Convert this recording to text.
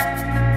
you